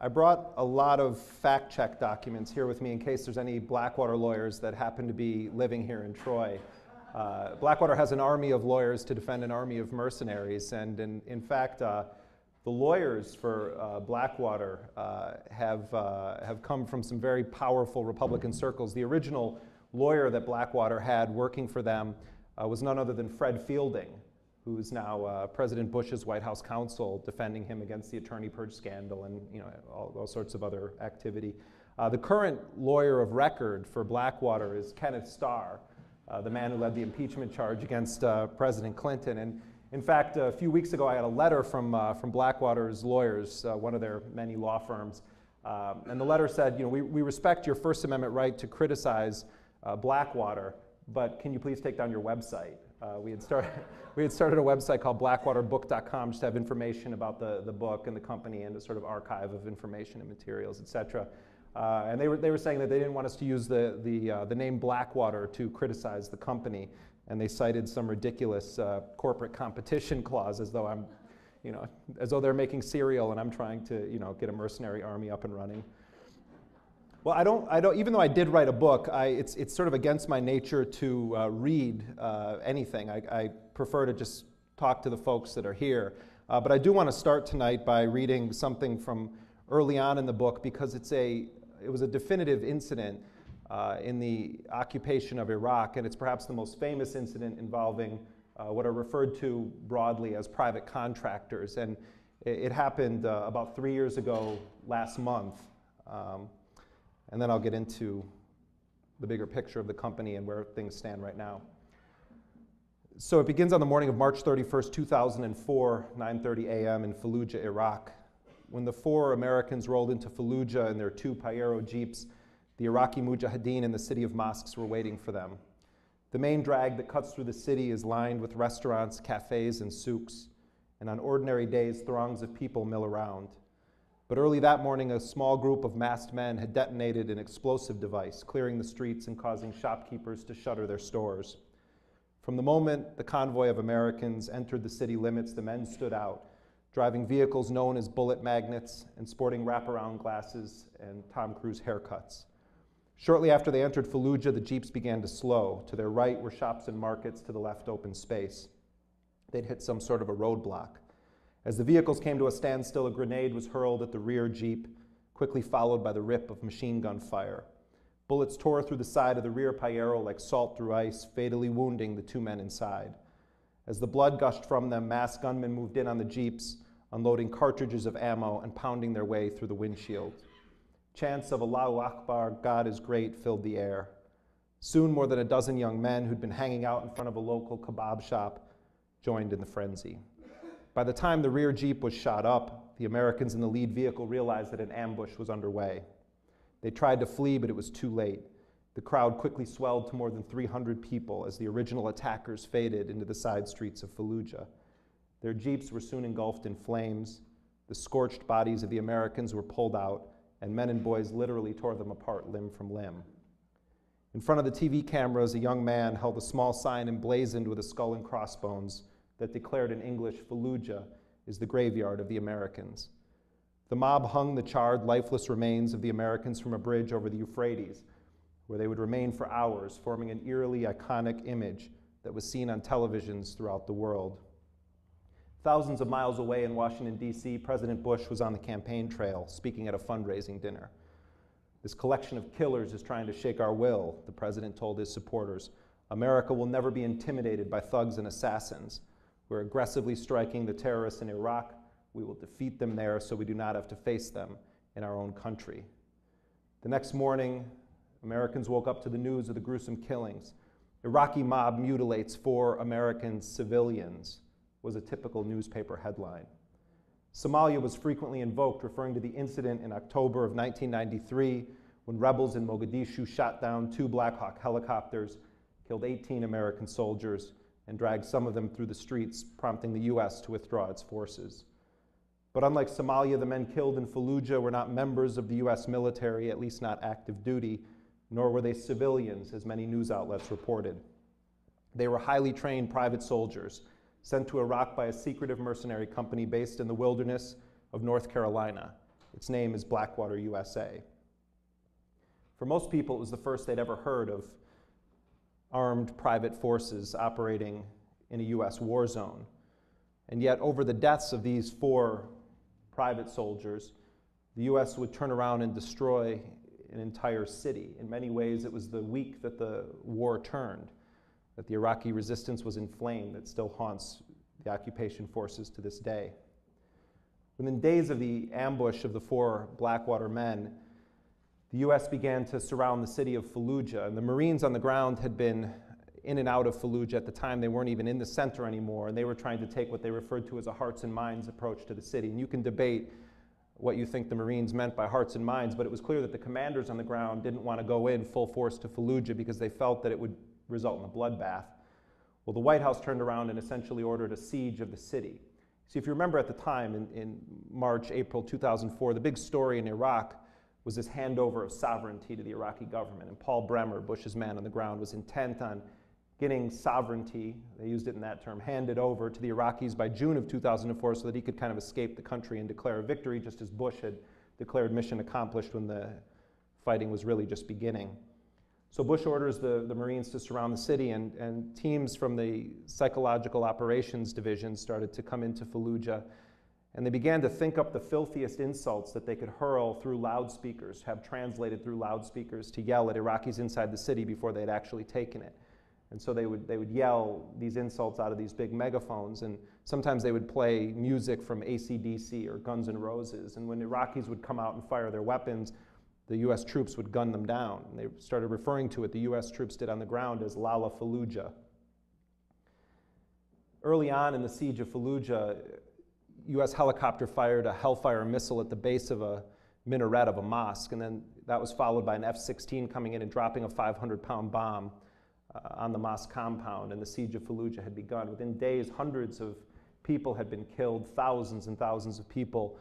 I brought a lot of fact check documents here with me in case there's any Blackwater lawyers that happen to be living here in Troy. Uh, Blackwater has an army of lawyers to defend an army of mercenaries, and in, in fact, uh, the lawyers for uh, Blackwater uh, have, uh, have come from some very powerful Republican circles. The original lawyer that Blackwater had working for them uh, was none other than Fred Fielding, who is now uh, President Bush's White House counsel, defending him against the attorney purge scandal and you know, all, all sorts of other activity. Uh, the current lawyer of record for Blackwater is Kenneth Starr, uh, the man who led the impeachment charge against uh, President Clinton. And in fact, a few weeks ago, I had a letter from, uh, from Blackwater's lawyers, uh, one of their many law firms. Um, and the letter said, you know, we, we respect your First Amendment right to criticize Blackwater, but can you please take down your website? Uh, we, had started, we had started a website called blackwaterbook.com just to have information about the, the book and the company and a sort of archive of information and materials, et cetera. Uh, and they were, they were saying that they didn't want us to use the, the, uh, the name Blackwater to criticize the company. And they cited some ridiculous uh, corporate competition clause as though I'm, you know, as though they're making cereal and I'm trying to, you know, get a mercenary army up and running. Well, I don't, I don't, even though I did write a book, I, it's, it's sort of against my nature to uh, read uh, anything. I, I, prefer to just talk to the folks that are here. Uh, but I do want to start tonight by reading something from early on in the book because it's a, it was a definitive incident uh, in the occupation of Iraq, and it's perhaps the most famous incident involving uh, what are referred to broadly as private contractors. And it, it happened uh, about three years ago last month. Um, and then I'll get into the bigger picture of the company and where things stand right now. So it begins on the morning of March 31st, 2004, 9:30 a.m. in Fallujah, Iraq. When the four Americans rolled into Fallujah in their two Pajero jeeps, the Iraqi Mujahideen in the city of mosques were waiting for them. The main drag that cuts through the city is lined with restaurants, cafes, and souks, and on ordinary days, throngs of people mill around. But early that morning, a small group of masked men had detonated an explosive device, clearing the streets and causing shopkeepers to shutter their stores. From the moment the convoy of Americans entered the city limits, the men stood out, driving vehicles known as bullet magnets and sporting wraparound glasses and Tom Cruise haircuts. Shortly after they entered Fallujah, the jeeps began to slow. To their right were shops and markets, to the left, open space. They'd hit some sort of a roadblock. As the vehicles came to a standstill, a grenade was hurled at the rear Jeep, quickly followed by the rip of machine gun fire. Bullets tore through the side of the rear Pajero like salt through ice, fatally wounding the two men inside. As the blood gushed from them, masked gunmen moved in on the Jeeps, unloading cartridges of ammo and pounding their way through the windshield. Chants of Allahu Akbar, God is great, filled the air. Soon, more than a dozen young men who'd been hanging out in front of a local kebab shop joined in the frenzy. By the time the rear Jeep was shot up, the Americans in the lead vehicle realized that an ambush was underway. They tried to flee, but it was too late. The crowd quickly swelled to more than 300 people as the original attackers faded into the side streets of Fallujah. Their Jeeps were soon engulfed in flames. The scorched bodies of the Americans were pulled out, and men and boys literally tore them apart limb from limb. In front of the TV cameras, a young man held a small sign emblazoned with a skull and crossbones that declared in English Fallujah is the graveyard of the Americans. The mob hung the charred, lifeless remains of the Americans from a bridge over the Euphrates, where they would remain for hours, forming an eerily iconic image that was seen on televisions throughout the world. Thousands of miles away in Washington, D.C., President Bush was on the campaign trail speaking at a fundraising dinner. This collection of killers is trying to shake our will, the president told his supporters. America will never be intimidated by thugs and assassins. We're aggressively striking the terrorists in Iraq. We will defeat them there so we do not have to face them in our own country. The next morning, Americans woke up to the news of the gruesome killings. Iraqi mob mutilates four American civilians was a typical newspaper headline. Somalia was frequently invoked, referring to the incident in October of 1993 when rebels in Mogadishu shot down two Black Hawk helicopters, killed 18 American soldiers, and dragged some of them through the streets, prompting the U.S. to withdraw its forces. But unlike Somalia, the men killed in Fallujah were not members of the U.S. military, at least not active duty, nor were they civilians, as many news outlets reported. They were highly trained private soldiers sent to Iraq by a secretive mercenary company based in the wilderness of North Carolina. Its name is Blackwater USA. For most people, it was the first they'd ever heard of armed private forces operating in a U.S. war zone. And yet, over the deaths of these four private soldiers, the U.S. would turn around and destroy an entire city. In many ways, it was the week that the war turned, that the Iraqi resistance was inflamed, that still haunts the occupation forces to this day. Within days of the ambush of the four Blackwater men, the U.S. began to surround the city of Fallujah, and the Marines on the ground had been in and out of Fallujah at the time. They weren't even in the center anymore, and they were trying to take what they referred to as a hearts and minds approach to the city. And you can debate what you think the Marines meant by hearts and minds, but it was clear that the commanders on the ground didn't want to go in full force to Fallujah because they felt that it would result in a bloodbath. Well, the White House turned around and essentially ordered a siege of the city. See, if you remember at the time, in, in March, April 2004, the big story in Iraq was this handover of sovereignty to the Iraqi government. And Paul Bremer, Bush's man on the ground, was intent on getting sovereignty, they used it in that term, handed over to the Iraqis by June of 2004 so that he could kind of escape the country and declare a victory, just as Bush had declared mission accomplished when the fighting was really just beginning. So Bush orders the, the Marines to surround the city, and, and teams from the Psychological Operations Division started to come into Fallujah, and they began to think up the filthiest insults that they could hurl through loudspeakers, have translated through loudspeakers to yell at Iraqis inside the city before they had actually taken it. And so they would, they would yell these insults out of these big megaphones, and sometimes they would play music from ACDC or Guns N' Roses. And when Iraqis would come out and fire their weapons, the US troops would gun them down. And they started referring to it, the US troops did on the ground, as Lala Fallujah. Early on in the siege of Fallujah, US helicopter fired a Hellfire missile at the base of a minaret of a mosque, and then that was followed by an F 16 coming in and dropping a 500 pound bomb uh, on the mosque compound, and the siege of Fallujah had begun. Within days, hundreds of people had been killed, thousands and thousands of people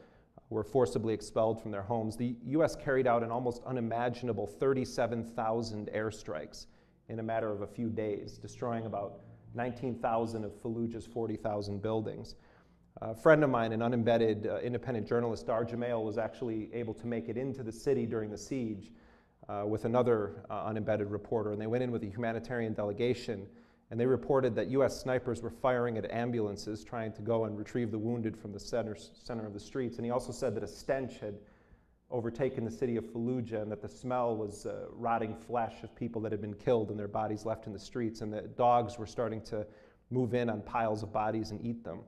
were forcibly expelled from their homes. The U.S. carried out an almost unimaginable 37,000 airstrikes in a matter of a few days, destroying about 19,000 of Fallujah's 40,000 buildings. A friend of mine, an unembedded uh, independent journalist, Dahr Jamail, was actually able to make it into the city during the siege uh, with another uh, unembedded reporter, and they went in with a humanitarian delegation, and they reported that U.S. snipers were firing at ambulances trying to go and retrieve the wounded from the center, center of the streets. And he also said that a stench had overtaken the city of Fallujah and that the smell was uh, rotting flesh of people that had been killed and their bodies left in the streets, and that dogs were starting to move in on piles of bodies and eat them.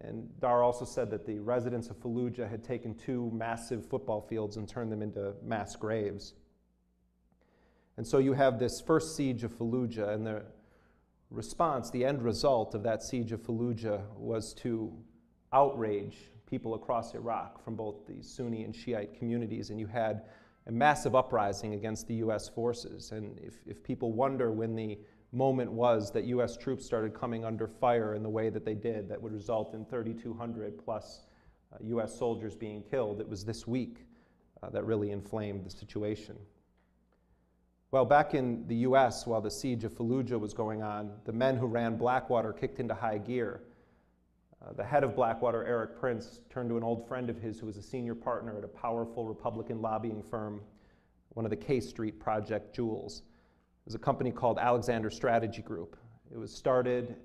And Dahr also said that the residents of Fallujah had taken two massive football fields and turned them into mass graves. And so you have this first siege of Fallujah, and the response, the end result of that siege of Fallujah was to outrage people across Iraq from both the Sunni and Shiite communities. And you had a massive uprising against the U.S. forces. And if, if people wonder when the moment was that U.S. troops started coming under fire in the way that they did, that would result in 3,200 plus uh, U.S. soldiers being killed. It was this week uh, that really inflamed the situation. Well, back in the U.S., while the siege of Fallujah was going on, the men who ran Blackwater kicked into high gear. Uh, the head of Blackwater, Erik Prince, turned to an old friend of his who was a senior partner at a powerful Republican lobbying firm, one of the K Street Project jewels was a company called Alexander Strategy Group. It was started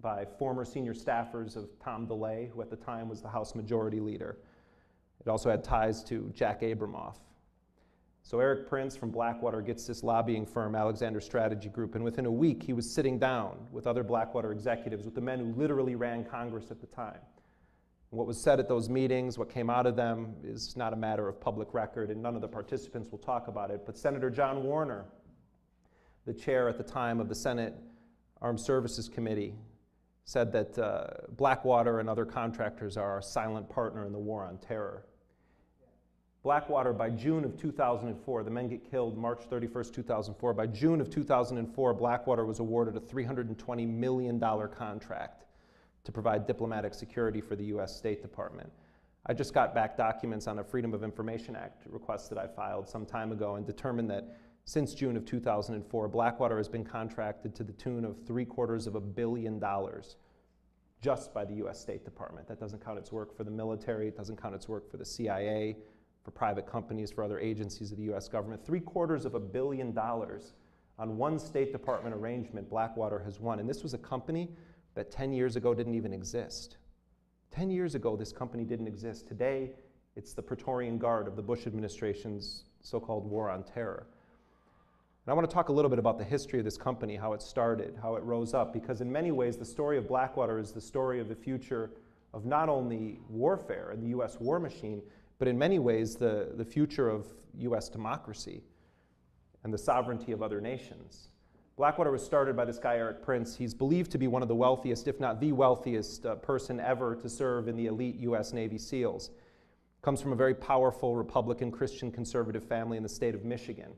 by former senior staffers of Tom DeLay, who at the time was the House Majority Leader. It also had ties to Jack Abramoff. So Erik Prince from Blackwater gets this lobbying firm, Alexander Strategy Group, and within a week he was sitting down with other Blackwater executives, with the men who literally ran Congress at the time. What was said at those meetings, what came out of them, is not a matter of public record, and none of the participants will talk about it. But Senator John Warner, the chair at the time of the Senate Armed Services Committee, said that uh, Blackwater and other contractors are our silent partner in the war on terror. Blackwater, by June of 2004, the men get killed March 31st, 2004. By June of 2004, Blackwater was awarded a $320 million contract to provide diplomatic security for the U.S. State Department. I just got back documents on a Freedom of Information Act request that I filed some time ago and determined that since June of 2004, Blackwater has been contracted to the tune of three quarters of a billion dollars just by the US State Department. That doesn't count its work for the military, it doesn't count its work for the CIA, for private companies, for other agencies of the US government. Three quarters of a billion dollars on one State Department arrangement Blackwater has won. And this was a company that 10 years ago didn't even exist. 10 years ago, this company didn't exist. Today, it's the Praetorian Guard of the Bush administration's so called war on terror. And I want to talk a little bit about the history of this company, how it started, how it rose up, because in many ways, the story of Blackwater is the story of the future of not only warfare and the US war machine, but in many ways, the, the future of US democracy and the sovereignty of other nations. Blackwater was started by this guy, Erik Prince. He's believed to be one of the wealthiest, if not the wealthiest, uh, person ever to serve in the elite US Navy SEALs. Comes from a very powerful Republican Christian conservative family in the state of Michigan.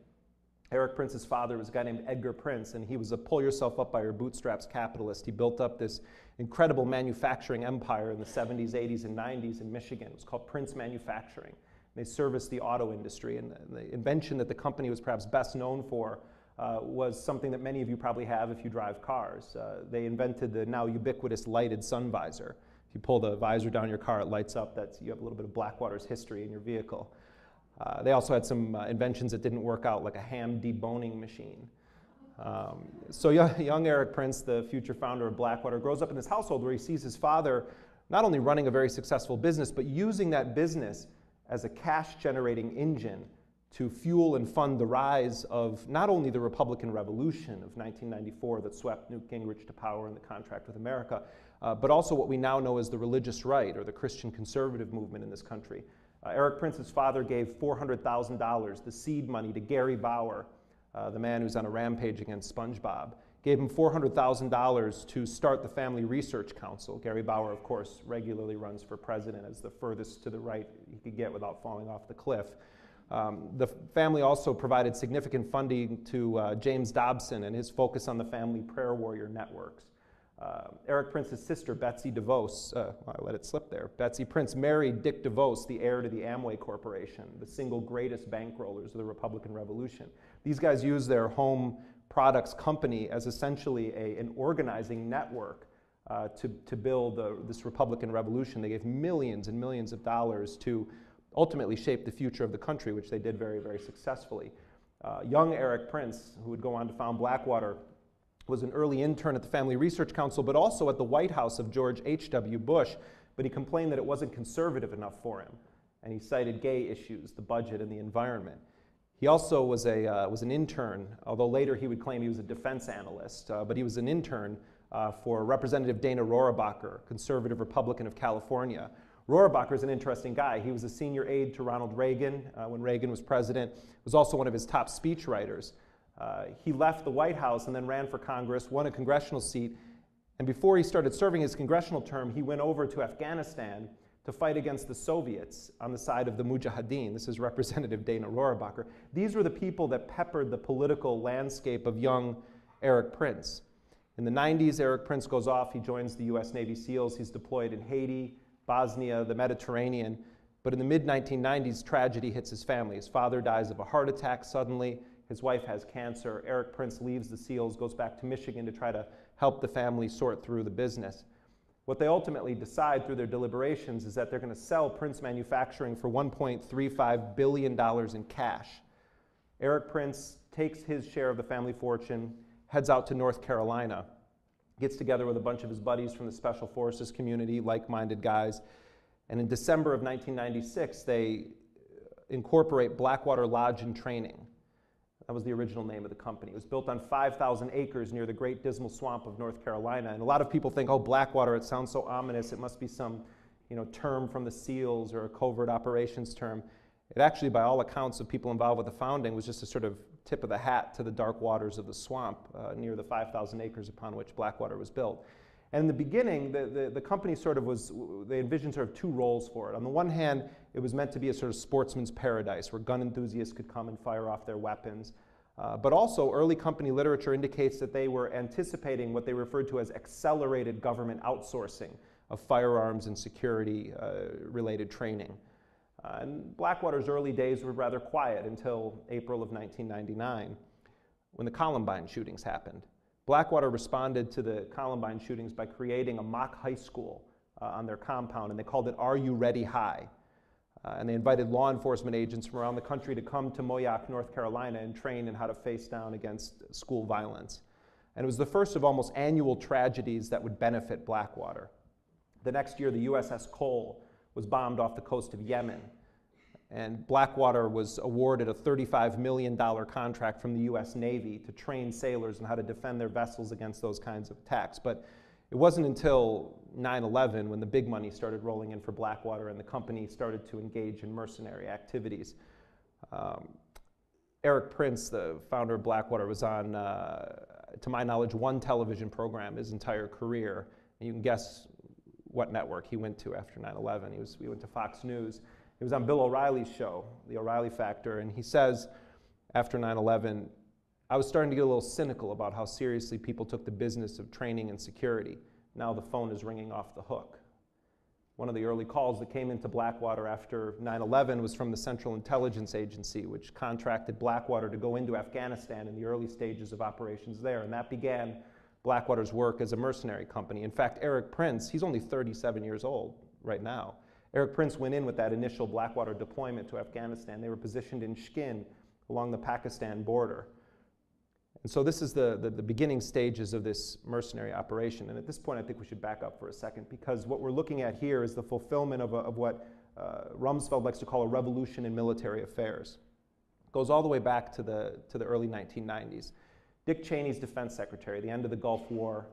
Erik Prince's father was a guy named Edgar Prince, and he was a pull yourself up by your bootstraps capitalist. He built up this incredible manufacturing empire in the 70s, 80s, and 90s in Michigan. It was called Prince Manufacturing. They serviced the auto industry, and the, the invention that the company was perhaps best known for uh, was something that many of you probably have if you drive cars. Uh, they invented the now ubiquitous lighted sun visor. If you pull the visor down your car, it lights up. That's, you have a little bit of Blackwater's history in your vehicle. Uh, they also had some uh, inventions that didn't work out, like a ham deboning machine. Um, so young, young, Erik Prince, the future founder of Blackwater, grows up in this household where he sees his father not only running a very successful business, but using that business as a cash generating engine to fuel and fund the rise of not only the Republican Revolution of 1994 that swept Newt Gingrich to power in the contract with America, uh, but also what we now know as the religious right or the Christian conservative movement in this country. Uh, Erik Prince's father gave $400,000, the seed money, to Gary Bauer, uh, the man who's on a rampage against SpongeBob. Gave him $400,000 to start the Family Research Council. Gary Bauer, of course, regularly runs for president as the furthest to the right he could get without falling off the cliff. Um, the family also provided significant funding to uh, James Dobson and his focus on the family prayer warrior networks. Uh, Erik Prince's sister, Betsy DeVos, uh, well, I let it slip there. Betsy Prince married Dick DeVos, the heir to the Amway Corporation, the single greatest bankrollers of the Republican Revolution. These guys used their home products company as essentially a, an organizing network uh, to, to build this Republican Revolution. They gave millions and millions of dollars to ultimately shape the future of the country, which they did very, very successfully. Uh, young Erik Prince, who would go on to found Blackwater, was an early intern at the Family Research Council, but also at the White House of George H.W. Bush. But he complained that it wasn't conservative enough for him. And he cited gay issues, the budget, and the environment. He also was, a, uh, was an intern, although later he would claim he was a defense analyst, uh, but he was an intern uh, for Representative Dana Rohrabacher, conservative Republican of California. Rohrabacher is an interesting guy. He was a senior aide to Ronald Reagan uh, when Reagan was president, was also one of his top speechwriters. Uh, he left the White House and then ran for Congress, won a congressional seat, and before he started serving his congressional term, he went over to Afghanistan to fight against the Soviets on the side of the Mujahideen. This is Representative Dana Rohrabacher. These were the people that peppered the political landscape of young Erik Prince. In the 90s, Erik Prince goes off. He joins the U.S. Navy SEALs. He's deployed in Haiti, Bosnia, the Mediterranean. But in the mid 1990s, tragedy hits his family. His father dies of a heart attack suddenly. His wife has cancer. Erik Prince leaves the SEALs, goes back to Michigan to try to help the family sort through the business. What they ultimately decide through their deliberations is that they're going to sell Prince Manufacturing for $1.35 billion in cash. Eric Prince takes his share of the family fortune, heads out to North Carolina, gets together with a bunch of his buddies from the Special Forces community, like minded guys, and in December of 1996, they incorporate Blackwater Lodge and Training. That was the original name of the company. It was built on 5,000 acres near the Great Dismal Swamp of North Carolina. And a lot of people think, oh, Blackwater, it sounds so ominous. It must be some you know, term from the SEALs or a covert operations term. It actually, by all accounts of people involved with the founding, was just a sort of tip of the hat to the dark waters of the swamp uh, near the 5,000 acres upon which Blackwater was built. And in the beginning, the, the, the, company sort of was, they envisioned sort of two roles for it. On the one hand, it was meant to be a sort of sportsman's paradise where gun enthusiasts could come and fire off their weapons. Uh, but also, early company literature indicates that they were anticipating what they referred to as accelerated government outsourcing of firearms and security uh, related training. Uh, and Blackwater's early days were rather quiet until April of 1999 when the Columbine shootings happened. Blackwater responded to the Columbine shootings by creating a mock high school uh, on their compound, and they called it Are You Ready High? Uh, and they invited law enforcement agents from around the country to come to Moyock, North Carolina, and train in how to face down against school violence. And it was the first of almost annual tragedies that would benefit Blackwater. The next year, the USS Cole was bombed off the coast of Yemen. And Blackwater was awarded a $35 million contract from the US Navy to train sailors on how to defend their vessels against those kinds of attacks. But it wasn't until 9 11 when the big money started rolling in for Blackwater and the company started to engage in mercenary activities. Um, Erik Prince, the founder of Blackwater, was on, uh, to my knowledge, one television program his entire career. And you can guess what network he went to after 9 11. He, was, he went to Fox News. He was on Bill O'Reilly's show, The O'Reilly Factor, and he says after 9 11, I was starting to get a little cynical about how seriously people took the business of training and security. Now the phone is ringing off the hook. One of the early calls that came into Blackwater after 9 11 was from the Central Intelligence Agency, which contracted Blackwater to go into Afghanistan in the early stages of operations there. And that began Blackwater's work as a mercenary company. In fact, Erik Prince, he's only 37 years old right now. Erik Prince went in with that initial Blackwater deployment to Afghanistan. They were positioned in Shkin along the Pakistan border. And so this is the, the, the, beginning stages of this mercenary operation. And at this point, I think we should back up for a second because what we're looking at here is the fulfillment of, a, of what uh, Rumsfeld likes to call a revolution in military affairs. It goes all the way back to the, to the early 1990s. Dick Cheney's defense secretary, the end of the Gulf War,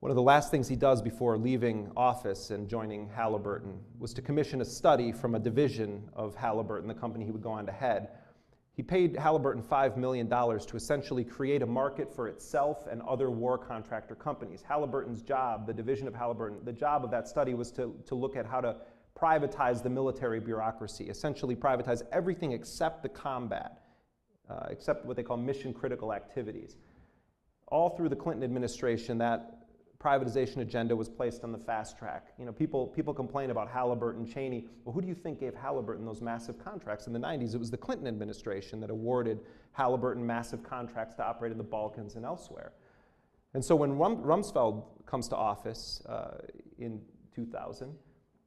one of the last things he does before leaving office and joining Halliburton was to commission a study from a division of Halliburton, the company he would go on to head, he paid Halliburton $5 million to essentially create a market for itself and other war contractor companies. Halliburton's job, the division of Halliburton, the job of that study was to, to look at how to privatize the military bureaucracy, essentially privatize everything except the combat, uh, except what they call mission critical activities. All through the Clinton administration, that privatization agenda was placed on the fast track. You know, people, people complain about Halliburton, Cheney. Well, who do you think gave Halliburton those massive contracts in the 90s? It was the Clinton administration that awarded Halliburton massive contracts to operate in the Balkans and elsewhere. And so when Rum, Rumsfeld comes to office uh, in 2000,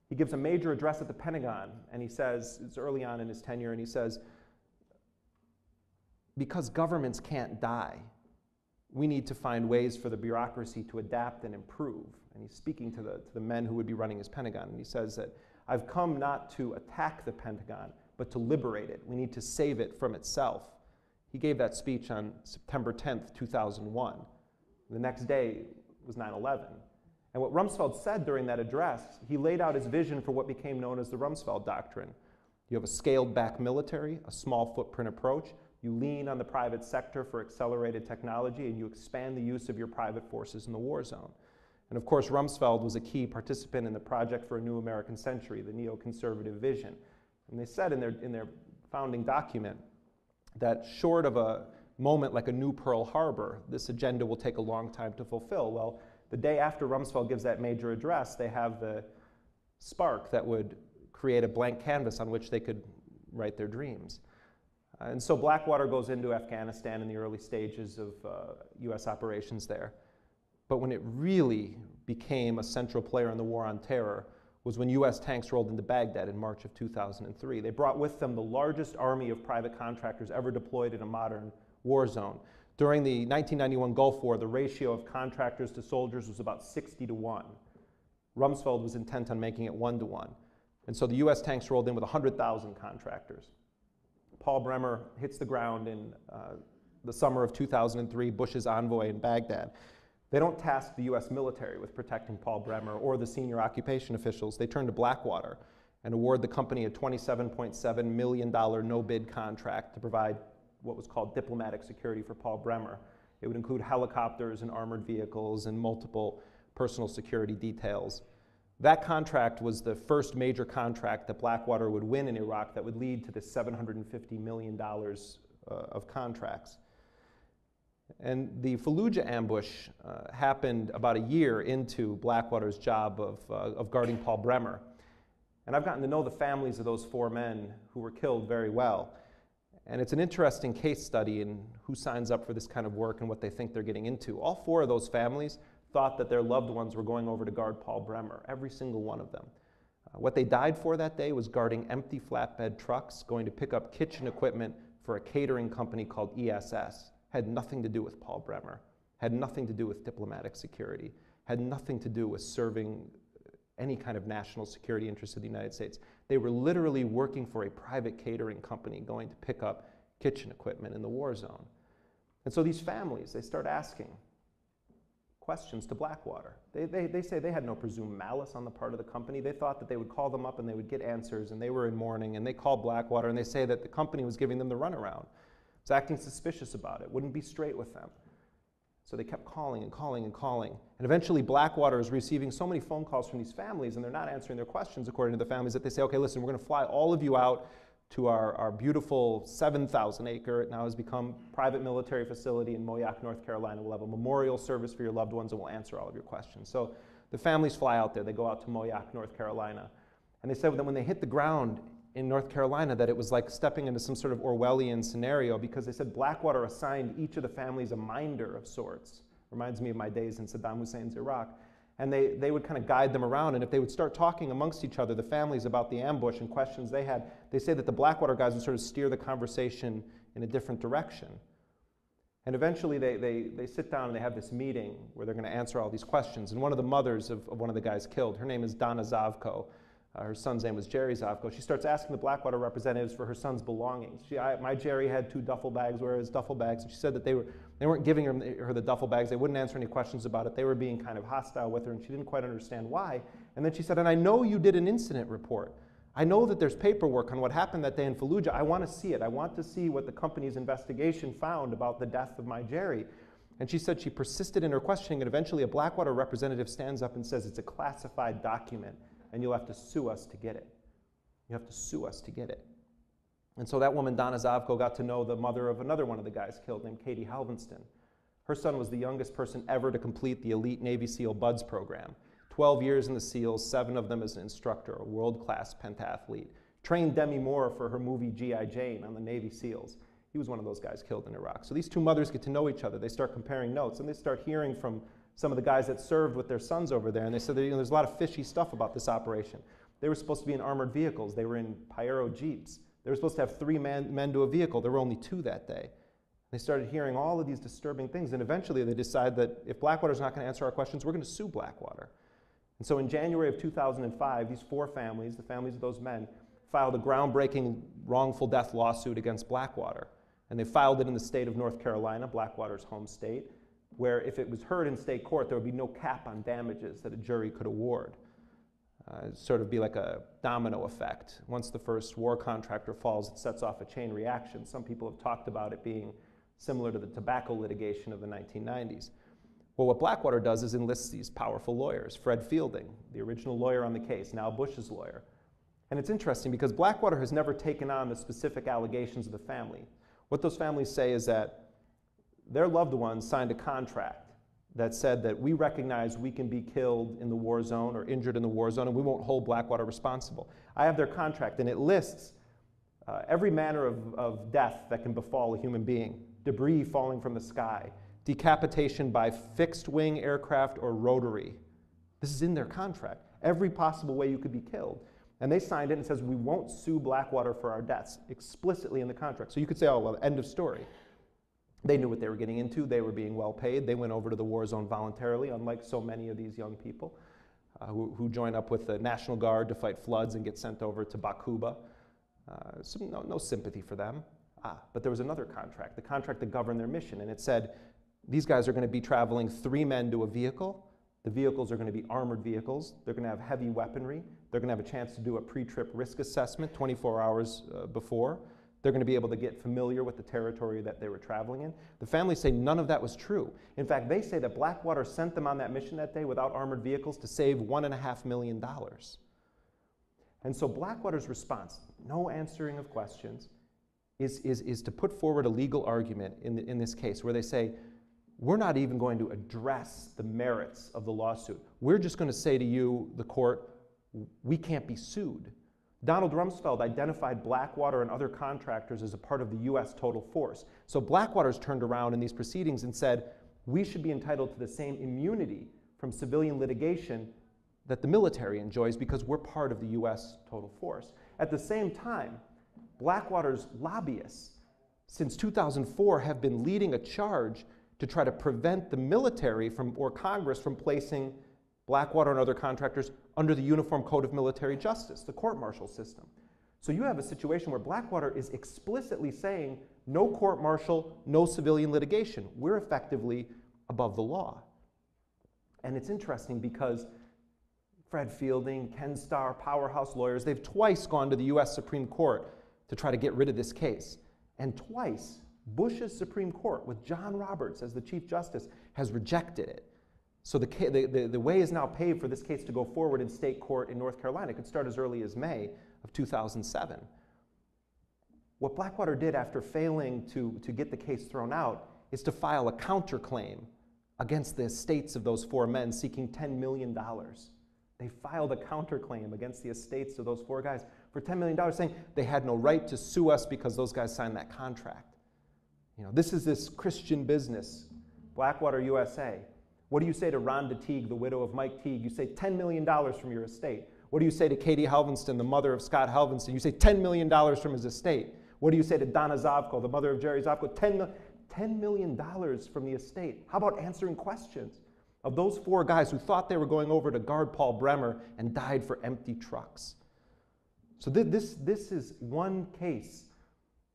he gives a major address at the Pentagon, and he says, it's early on in his tenure, and he says, because governments can't die, we need to find ways for the bureaucracy to adapt and improve. And he's speaking to the, to the men who would be running his Pentagon. And he says that I've come not to attack the Pentagon, but to liberate it. We need to save it from itself. He gave that speech on September 10th, 2001. The next day was 9 11. And what Rumsfeld said during that address, he laid out his vision for what became known as the Rumsfeld Doctrine. You have a scaled back military, a small footprint approach, you lean on the private sector for accelerated technology, and you expand the use of your private forces in the war zone. And of course, Rumsfeld was a key participant in the Project for a New American Century, the neoconservative vision. And they said in their, in their founding document that short of a moment like a new Pearl Harbor, this agenda will take a long time to fulfill. Well, the day after Rumsfeld gives that major address, they have the spark that would create a blank canvas on which they could write their dreams. And so Blackwater goes into Afghanistan in the early stages of uh, US operations there. But when it really became a central player in the war on terror was when US tanks rolled into Baghdad in March of 2003. They brought with them the largest army of private contractors ever deployed in a modern war zone. During the 1991 Gulf War, the ratio of contractors to soldiers was about 60 to 1. Rumsfeld was intent on making it 1 to 1. And so the US tanks rolled in with 100,000 contractors. Paul Bremer hits the ground in uh, the summer of 2003, Bush's envoy in Baghdad. They don't task the US military with protecting Paul Bremer or the senior occupation officials. They turn to Blackwater and award the company a $27.7 million no bid contract to provide what was called diplomatic security for Paul Bremer. It would include helicopters and armored vehicles and multiple personal security details. That contract was the first major contract that Blackwater would win in Iraq that would lead to the $750 million uh, of contracts. And the Fallujah ambush uh, happened about a year into Blackwater's job of, uh, of guarding Paul Bremer. And I've gotten to know the families of those four men who were killed very well. And it's an interesting case study in who signs up for this kind of work and what they think they're getting into. All four of those families thought that their loved ones were going over to guard Paul Bremer, every single one of them. Uh, what they died for that day was guarding empty flatbed trucks going to pick up kitchen equipment for a catering company called ESS. Had nothing to do with Paul Bremer, had nothing to do with diplomatic security, had nothing to do with serving any kind of national security interest of the United States. They were literally working for a private catering company going to pick up kitchen equipment in the war zone. And so these families, they start asking questions to Blackwater. They, they, they say they had no presumed malice on the part of the company. They thought that they would call them up and they would get answers, and they were in mourning, and they called Blackwater, and they say that the company was giving them the runaround. Was acting suspicious about it, wouldn't be straight with them. So they kept calling and calling and calling. And eventually, Blackwater is receiving so many phone calls from these families, and they're not answering their questions according to the families, that they say, okay, listen, we're going to fly all of you out to our, our beautiful 7,000 acre, it now has become private military facility in Moyock, North Carolina. We'll have a memorial service for your loved ones, and we'll answer all of your questions. So the families fly out there. They go out to Moyock, North Carolina. And they said that when they hit the ground in North Carolina that it was like stepping into some sort of Orwellian scenario because they said Blackwater assigned each of the families a minder of sorts. Reminds me of my days in Saddam Hussein's Iraq. And they, they would kind of guide them around. And if they would start talking amongst each other, the families, about the ambush and questions they had, they say that the Blackwater guys would sort of steer the conversation in a different direction. And eventually they, they, they sit down and they have this meeting where they're going to answer all these questions. And one of the mothers of, of one of the guys killed, her name is Donna Zovko. Uh, her son's name was Jerry Zovko. She starts asking the Blackwater representatives for her son's belongings. She, I, my Jerry had two duffel bags. Where his duffel bags? And she said that they, were, they weren't giving her, her the duffel bags. They wouldn't answer any questions about it. They were being kind of hostile with her, and she didn't quite understand why. And then she said, And I know you did an incident report. I know that there's paperwork on what happened that day in Fallujah. I want to see it. I want to see what the company's investigation found about the death of my Jerry. And she said she persisted in her questioning, and eventually a Blackwater representative stands up and says, It's a classified document and you'll have to sue us to get it. You have to sue us to get it. And so that woman, Donna Zovko, got to know the mother of another one of the guys killed named Katie Helvenston. Her son was the youngest person ever to complete the elite Navy SEAL BUDS program. 12 years in the SEALs, seven of them as an instructor, a world class pentathlete. Trained Demi Moore for her movie G.I. Jane on the Navy SEALs. He was one of those guys killed in Iraq. So these two mothers get to know each other. They start comparing notes and they start hearing from some of the guys that served with their sons over there, and they said that, you know, there's a lot of fishy stuff about this operation. They were supposed to be in armored vehicles. They were in Pajero Jeeps. They were supposed to have three man, men to a vehicle. There were only two that day. They started hearing all of these disturbing things, and eventually they decided that if Blackwater's not going to answer our questions, we're going to sue Blackwater. And so in January of 2005, these four families, the families of those men, filed a groundbreaking wrongful death lawsuit against Blackwater. And they filed it in the state of North Carolina, Blackwater's home state where if it was heard in state court, there would be no cap on damages that a jury could award. Uh, sort of be like a domino effect. Once the first war contractor falls, it sets off a chain reaction. Some people have talked about it being similar to the tobacco litigation of the 1990s. Well, what Blackwater does is enlists these powerful lawyers. Fred Fielding, the original lawyer on the case, now Bush's lawyer. And it's interesting because Blackwater has never taken on the specific allegations of the family. What those families say is that their loved ones signed a contract that said that we recognize we can be killed in the war zone or injured in the war zone and we won't hold Blackwater responsible. I have their contract and it lists uh, every manner of, of death that can befall a human being debris falling from the sky, decapitation by fixed wing aircraft or rotary. This is in their contract. Every possible way you could be killed. And they signed it and says, we won't sue Blackwater for our deaths, explicitly in the contract. So you could say, oh, well, end of story. They knew what they were getting into. They were being well paid. They went over to the war zone voluntarily, unlike so many of these young people uh, who, who, join up with the National Guard to fight floods and get sent over to Bakuba. Uh, so no, no sympathy for them. Ah, but there was another contract, the contract that governed their mission, and it said these guys are going to be traveling three men to a vehicle. The vehicles are going to be armored vehicles. They're going to have heavy weaponry. They're going to have a chance to do a pre trip risk assessment 24 hours uh, before. They're going to be able to get familiar with the territory that they were traveling in. The families say none of that was true. In fact, they say that Blackwater sent them on that mission that day without armored vehicles to save $1.5 million. And so Blackwater's response, no answering of questions, is, is, is to put forward a legal argument in, the, in this case where they say, we're not even going to address the merits of the lawsuit. We're just going to say to you, the court, we can't be sued Donald Rumsfeld identified Blackwater and other contractors as a part of the U.S. total force. So Blackwater's turned around in these proceedings and said, we should be entitled to the same immunity from civilian litigation that the military enjoys because we're part of the U.S. total force. At the same time, Blackwater's lobbyists since 2004 have been leading a charge to try to prevent the military from, or Congress from placing Blackwater and other contractors under the Uniform Code of Military Justice, the court martial system. So you have a situation where Blackwater is explicitly saying no court martial, no civilian litigation. We're effectively above the law. And it's interesting because Fred Fielding, Ken Starr, powerhouse lawyers, they've twice gone to the US Supreme Court to try to get rid of this case. And twice, Bush's Supreme Court, with John Roberts as the Chief Justice, has rejected it. So the, the, the, the, way is now paved for this case to go forward in state court in North Carolina. It could start as early as May of 2007. What Blackwater did after failing to, to get the case thrown out is to file a counterclaim against the estates of those four men seeking $10 million. They filed a counterclaim against the estates of those four guys for $10 million, saying they had no right to sue us because those guys signed that contract. You know, this is this Christian business, Blackwater USA. What do you say to Rhonda Teague, the widow of Mike Teague? You say $10 million from your estate. What do you say to Katie Helvenston, the mother of Scott Helvenston? You say $10 million from his estate. What do you say to Donna Zovko, the mother of Jerry Zovko? $10, $10 million from the estate. How about answering questions of those four guys who thought they were going over to guard Paul Bremer and died for empty trucks? So th- this, this is one case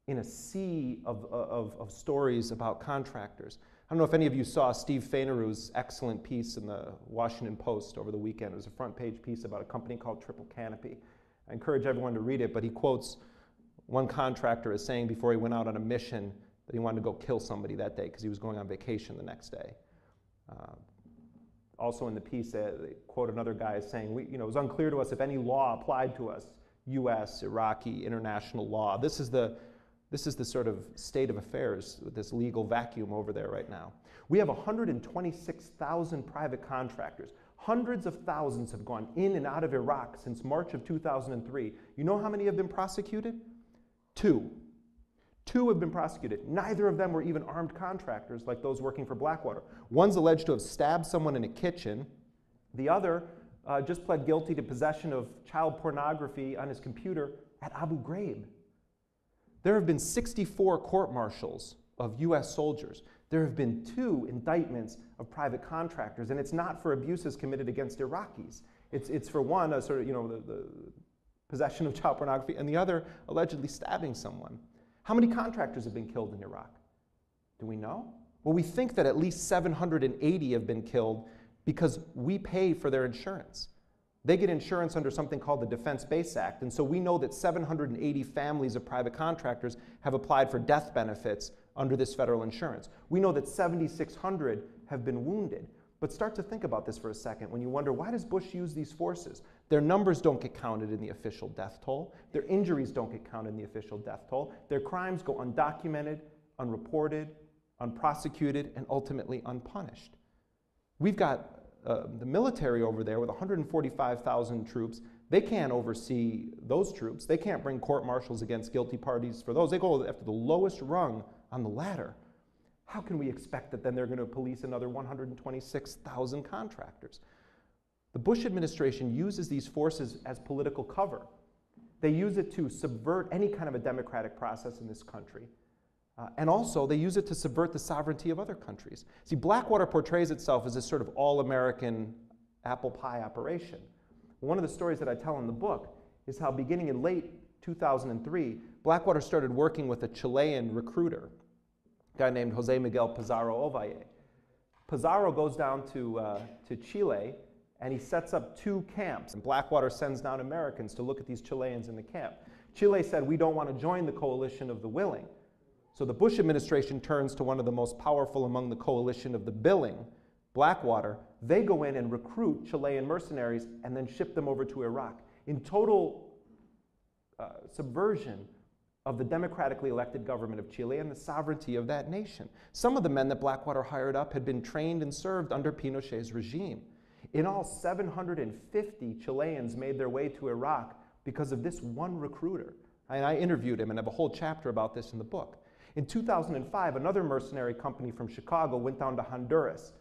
in a sea of, of, of stories about contractors. I don't know if any of you saw Steve Fainaru's excellent piece in the Washington Post over the weekend. It was a front page piece about a company called Triple Canopy. I encourage everyone to read it, but he quotes one contractor as saying before he went out on a mission that he wanted to go kill somebody that day because he was going on vacation the next day. Uh, also in the piece, uh, they quote another guy as saying, we, you know, it was unclear to us if any law applied to us, U.S., Iraqi, international law. This is the this is the sort of state of affairs with this legal vacuum over there right now. We have 126,000 private contractors. Hundreds of thousands have gone in and out of Iraq since March of 2003. You know how many have been prosecuted? Two. Two have been prosecuted. Neither of them were even armed contractors like those working for Blackwater. One's alleged to have stabbed someone in a kitchen. The other uh, just pled guilty to possession of child pornography on his computer at Abu Ghraib. There have been 64 court martials of US soldiers. There have been two indictments of private contractors, and it's not for abuses committed against Iraqis. It's, it's for one, a sort of, you know, the, the possession of child pornography, and the other, allegedly stabbing someone. How many contractors have been killed in Iraq? Do we know? Well, we think that at least 780 have been killed because we pay for their insurance. They get insurance under something called the Defense Base Act. And so we know that 780 families of private contractors have applied for death benefits under this federal insurance. We know that 7,600 have been wounded. But start to think about this for a second when you wonder why does Bush use these forces? Their numbers don't get counted in the official death toll. Their injuries don't get counted in the official death toll. Their crimes go undocumented, unreported, unprosecuted, and ultimately unpunished. We've got uh, the military over there with 145,000 troops, they can't oversee those troops. They can't bring court martials against guilty parties for those. They go after the lowest rung on the ladder. How can we expect that then they're going to police another 126,000 contractors? The Bush administration uses these forces as political cover. They use it to subvert any kind of a democratic process in this country. Uh, and also, they use it to subvert the sovereignty of other countries. See, Blackwater portrays itself as this sort of all American apple pie operation. One of the stories that I tell in the book is how, beginning in late 2003, Blackwater started working with a Chilean recruiter, a guy named Jose Miguel Pizarro Ovalle. Pizarro goes down to, uh, to Chile and he sets up two camps. And Blackwater sends down Americans to look at these Chileans in the camp. Chile said, We don't want to join the coalition of the willing. So the Bush administration turns to one of the most powerful among the coalition of the billing, Blackwater. They go in and recruit Chilean mercenaries and then ship them over to Iraq in total uh, subversion of the democratically elected government of Chile and the sovereignty of that nation. Some of the men that Blackwater hired up had been trained and served under Pinochet's regime. In all, 750 Chileans made their way to Iraq because of this one recruiter. And I interviewed him and have a whole chapter about this in the book. In 2005, another mercenary company from Chicago went down to Honduras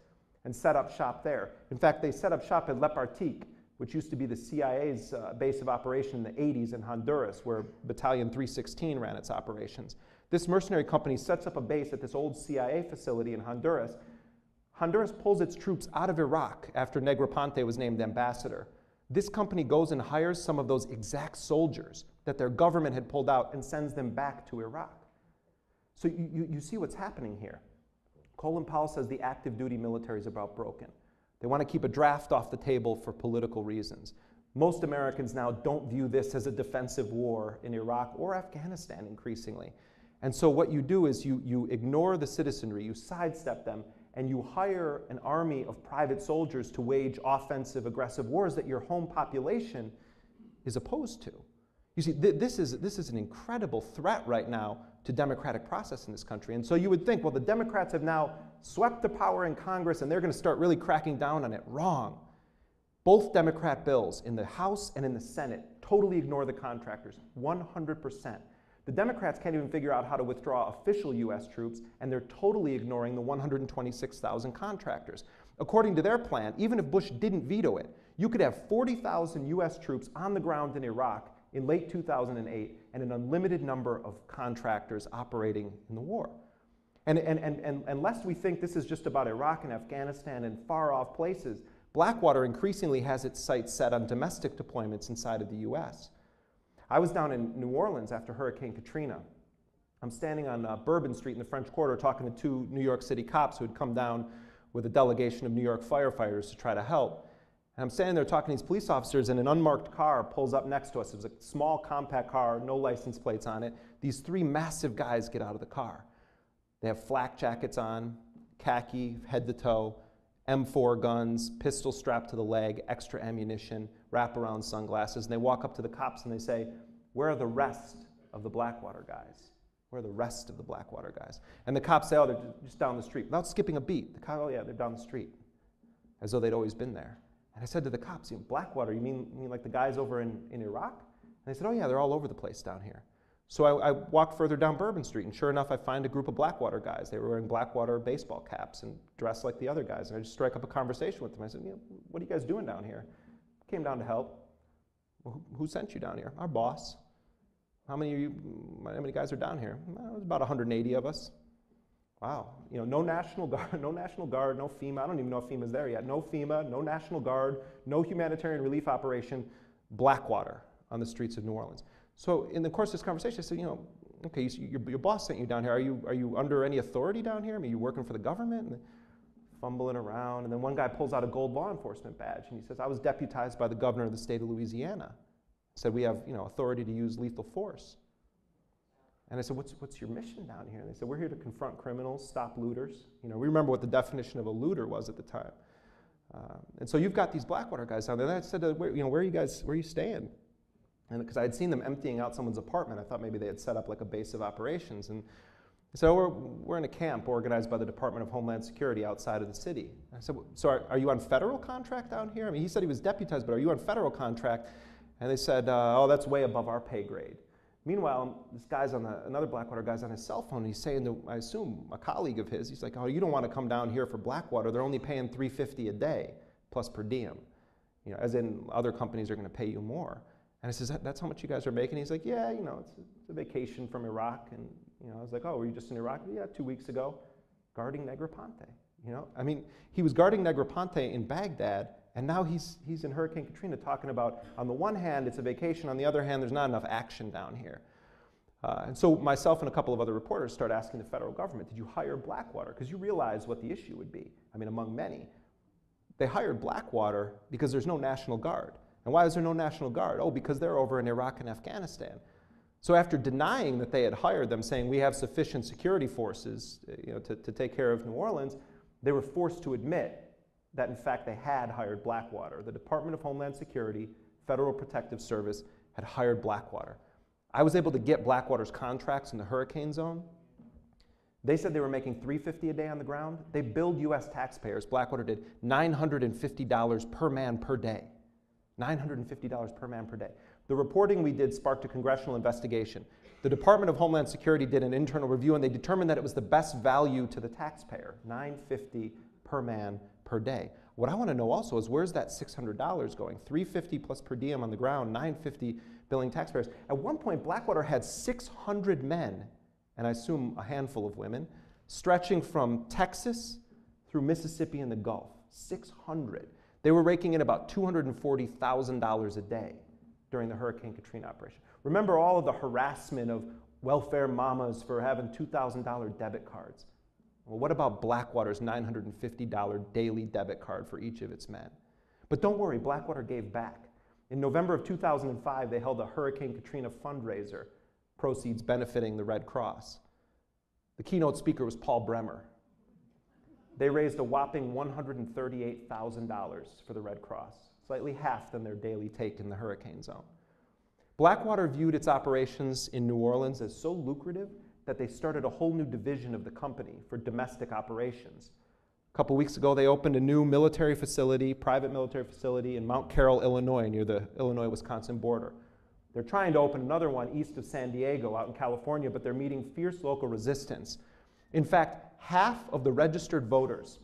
and set up shop there. In fact, they set up shop at Lepaterique, which used to be the CIA's uh, base of operation in the 80s in Honduras, where Battalion 316 ran its operations. This mercenary company sets up a base at this old CIA facility in Honduras. Honduras pulls its troops out of Iraq after Negroponte was named ambassador. This company goes and hires some of those exact soldiers that their government had pulled out and sends them back to Iraq. So you, you, you see what's happening here. Colin Powell says the active duty military is about broken. They want to keep a draft off the table for political reasons. Most Americans now don't view this as a defensive war in Iraq or Afghanistan increasingly. And so what you do is you, you ignore the citizenry, you sidestep them, and you hire an army of private soldiers to wage offensive, aggressive wars that your home population is opposed to. You see, th- this, is, this is an incredible threat right now to democratic process in this country. And so you would think, well, the Democrats have now swept the power in Congress and they're going to start really cracking down on it. Wrong. Both Democrat bills in the House and in the Senate totally ignore the contractors, 100%. The Democrats can't even figure out how to withdraw official U.S. troops, and they're totally ignoring the 126,000 contractors. According to their plan, even if Bush didn't veto it, you could have 40,000 U.S. troops on the ground in Iraq in late 2008 and an unlimited number of contractors operating in the war. And, and, and, and, and lest we think this is just about Iraq and Afghanistan and far off places, Blackwater increasingly has its sights set on domestic deployments inside of the US. I was down in New Orleans after Hurricane Katrina. I'm standing on uh, Bourbon Street in the French Quarter talking to two New York City cops who had come down with a delegation of New York firefighters to try to help. And I'm standing there talking to these police officers, and an unmarked car pulls up next to us. It was a small, compact car, no license plates on it. These three massive guys get out of the car. They have flak jackets on, khaki, head to toe, M4 guns, pistol strapped to the leg, extra ammunition, wraparound sunglasses. And they walk up to the cops and they say, Where are the rest of the Blackwater guys? Where are the rest of the Blackwater guys? And the cops say, Oh, they're just down the street, without skipping a beat. The cop, Oh, yeah, they're down the street, as though they'd always been there. And I said to the cops, you know, Blackwater, you mean, you mean like the guys over in, in Iraq? And they said, oh, yeah, they're all over the place down here. So I, I walked further down Bourbon Street, and sure enough, I find a group of Blackwater guys. They were wearing Blackwater baseball caps and dressed like the other guys. And I just strike up a conversation with them. I said, you know, what are you guys doing down here? Came down to help. Well, who, who, sent you down here? Our boss. How many, of you, how many guys are down here? Well, was about 180 of us. Wow, you know, no National Guard, no National Guard, no FEMA. I don't even know if FEMA's there yet. No FEMA, no National Guard, no humanitarian relief operation. Blackwater on the streets of New Orleans. So in the course of this conversation, I said, you know, okay, you, your, your, boss sent you down here. Are you, are you under any authority down here? I mean, are you working for the government? And fumbling around. And then one guy pulls out a gold law enforcement badge and he says, I was deputized by the governor of the state of Louisiana. Said we have, you know, authority to use lethal force. And I said, what's, what's your mission down here? And they said, we're here to confront criminals, stop looters. You know, we remember what the definition of a looter was at the time. Uh, and so you've got these Blackwater guys down there. And I said, where, you know, where are you guys, where are you staying? And because I had seen them emptying out someone's apartment, I thought maybe they had set up like a base of operations. And so we're, we're in a camp organized by the Department of Homeland Security outside of the city. I said, so are, are, you on federal contract down here? I mean, he said he was deputized, but are you on federal contract? And they said, uh, oh, that's way above our pay grade. Meanwhile, this guy's on the, another Blackwater guy's on his cell phone. he's saying to, I assume, a colleague of his, he's like, "Oh, you don't want to come down here for Blackwater. They're only paying 350 a day plus per diem, you know, as in other companies are going to pay you more." And I says, that, "That's how much you guys are making?" He's like, "Yeah, you know, it's a, it's a vacation from Iraq." And you know, I was like, "Oh, were you just in Iraq?" Yeah, two weeks ago, guarding Negroponte. You know, I mean, he was guarding Negroponte in Baghdad and now he's, he's in Hurricane Katrina talking about, on the one hand, it's a vacation, on the other hand, there's not enough action down here. Uh, and so myself and a couple of other reporters start asking the federal government, did you hire Blackwater? Because you realize what the issue would be. I mean, among many. They hired Blackwater because there's no National Guard. And why is there no National Guard? Oh, because they're over in Iraq and Afghanistan. So after denying that they had hired them, saying we have sufficient security forces you know, to, to take care of New Orleans, they were forced to admit that in fact they had hired Blackwater. The Department of Homeland Security, Federal Protective Service, had hired Blackwater. I was able to get Blackwater's contracts in the hurricane zone. They said they were making 350 a day on the ground. They billed US taxpayers, Blackwater did, $950 per man per day. $950 per man per day. The reporting we did sparked a congressional investigation. The Department of Homeland Security did an internal review and they determined that it was the best value to the taxpayer, 950 per man per day. What I want to know also is where's that $600 going? 350 plus per diem on the ground, 950 billing taxpayers. At one point, Blackwater had 600 men, and I assume a handful of women, stretching from Texas through Mississippi and the Gulf. 600. They were raking in about $240,000 a day during the Hurricane Katrina operation. Remember all of the harassment of welfare mamas for having $2,000 debit cards. Well, what about Blackwater's $950 daily debit card for each of its men? But don't worry, Blackwater gave back. In November of 2005, they held a Hurricane Katrina fundraiser, proceeds benefiting the Red Cross. The keynote speaker was Paul Bremer. They raised a whopping $138,000 for the Red Cross, slightly half than their daily take in the hurricane zone. Blackwater viewed its operations in New Orleans as so lucrative that they started a whole new division of the company for domestic operations. A couple weeks ago, they opened a new military facility, private military facility in Mount Carroll, Illinois, near the Illinois Wisconsin border. They're trying to open another one east of San Diego out in California, but they're meeting fierce local resistance. In fact, half of the registered voters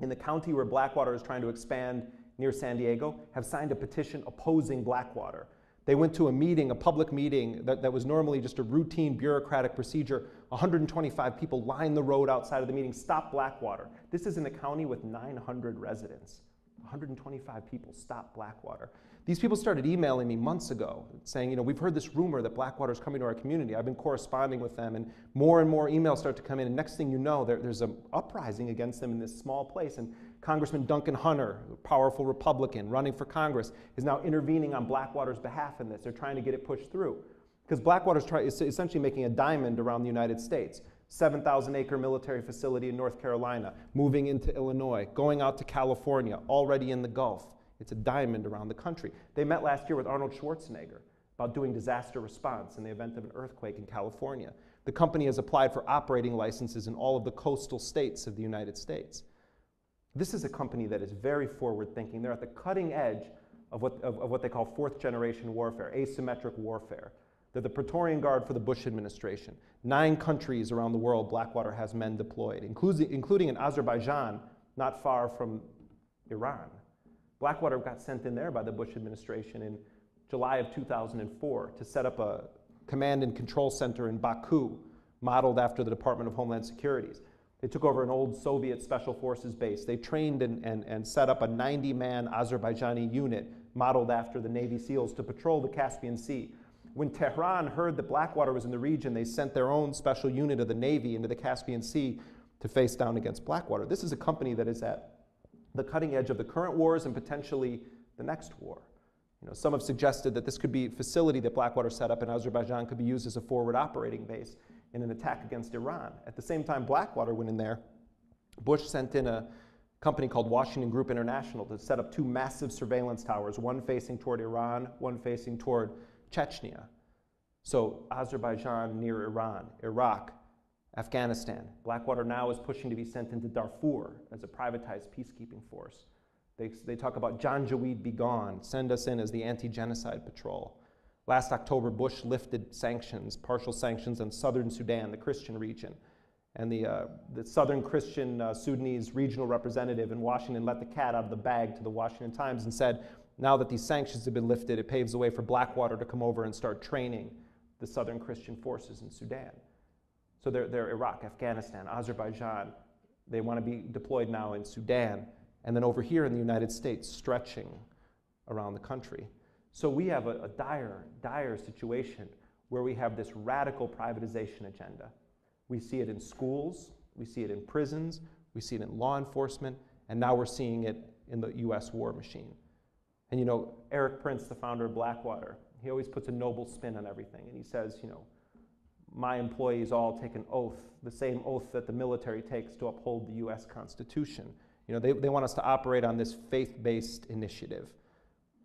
in the county where Blackwater is trying to expand near San Diego have signed a petition opposing Blackwater. They went to a meeting, a public meeting that, that was normally just a routine bureaucratic procedure. 125 people lined the road outside of the meeting, stop Blackwater. This is in a county with 900 residents. 125 people stop Blackwater. These people started emailing me months ago saying, you know, we've heard this rumor that Blackwater is coming to our community. I've been corresponding with them, and more and more emails start to come in. And next thing you know, there, there's an uprising against them in this small place. And Congressman Duncan Hunter, a powerful Republican running for Congress, is now intervening on Blackwater's behalf in this. They're trying to get it pushed through. Because Blackwater is essentially making a diamond around the United States. 7,000 acre military facility in North Carolina, moving into Illinois, going out to California, already in the Gulf. It's a diamond around the country. They met last year with Arnold Schwarzenegger about doing disaster response in the event of an earthquake in California. The company has applied for operating licenses in all of the coastal states of the United States. This is a company that is very forward thinking. They're at the cutting edge of what, of, of what they call fourth generation warfare, asymmetric warfare. They're the Praetorian Guard for the Bush administration. Nine countries around the world, Blackwater has men deployed, including, including in Azerbaijan, not far from Iran. Blackwater got sent in there by the Bush administration in July of 2004 to set up a command and control center in Baku, modeled after the Department of Homeland Security's. They took over an old Soviet Special Forces base. They trained and, and, and set up a 90 man Azerbaijani unit modeled after the Navy SEALs to patrol the Caspian Sea. When Tehran heard that Blackwater was in the region, they sent their own special unit of the Navy into the Caspian Sea to face down against Blackwater. This is a company that is at the cutting edge of the current wars and potentially the next war. You know, some have suggested that this could be a facility that Blackwater set up in Azerbaijan could be used as a forward operating base in an attack against Iran. At the same time, Blackwater went in there. Bush sent in a company called Washington Group International to set up two massive surveillance towers, one facing toward Iran, one facing toward Chechnya. So Azerbaijan near Iran, Iraq, Afghanistan. Blackwater now is pushing to be sent into Darfur as a privatized peacekeeping force. They, they talk about Janjaweed be gone, send us in as the anti genocide patrol. Last October, Bush lifted sanctions, partial sanctions on southern Sudan, the Christian region. And the, uh, the southern Christian uh, Sudanese regional representative in Washington let the cat out of the bag to the Washington Times and said, now that these sanctions have been lifted, it paves the way for Blackwater to come over and start training the southern Christian forces in Sudan. So they're, they're Iraq, Afghanistan, Azerbaijan. They want to be deployed now in Sudan. And then over here in the United States, stretching around the country. So we have a, a dire, dire situation where we have this radical privatization agenda. We see it in schools, we see it in prisons, we see it in law enforcement, and now we're seeing it in the US war machine. And you know, Erik Prince, the founder of Blackwater, he always puts a noble spin on everything. And he says, you know, my employees all take an oath, the same oath that the military takes to uphold the US Constitution. You know, they, they want us to operate on this faith based initiative